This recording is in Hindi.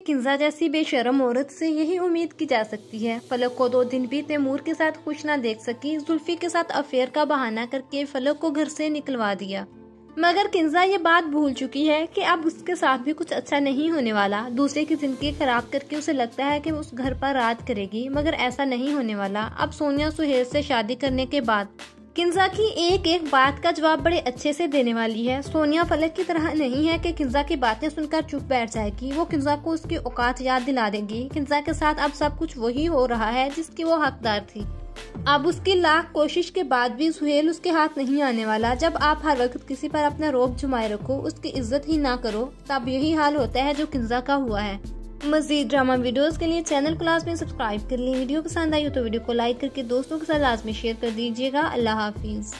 किंजा जैसी बेशरम औरत से यही उम्मीद की जा सकती है। फलक को दो दिन भी तैमूर के साथ खुश ना देख सकी, जुल्फी के साथ अफेयर का बहाना करके फलक को घर से निकलवा दिया। मगर किंजा ये बात भूल चुकी है कि अब उसके साथ भी कुछ अच्छा नहीं होने वाला। दूसरे की ज़िंदगी खराब करके उसे लगता है कि उस घर पर राज करेगी, मगर ऐसा नहीं होने वाला। अब सोनिया सुहेल से शादी करने के बाद किंजा की एक एक बात का जवाब बड़े अच्छे से देने वाली है। सोनिया फलक की तरह नहीं है कि किंजा की बातें सुनकर चुप बैठ जाएगी। वो किंजा को उसकी औकात याद दिला देगी। किंजा के साथ अब सब कुछ वही हो रहा है जिसकी वो हकदार थी। अब उसकी लाख कोशिश के बाद भी सुहेल उसके हाथ नहीं आने वाला। जब आप हर वक्त किसी पर अपना रोब जुमाए रखो, उसकी इज़्ज़त ही ना करो, तब यही हाल होता है जो किंजा का हुआ है। मजीद ड्रामा वीडियोस के लिए चैनल को लाजमी सब्सक्राइब कर लिए वीडियो पसंद आई हो तो वीडियो को लाइक करके दोस्तों के साथ लाजमी शेयर कर दीजिएगा। अल्लाह हाफिज।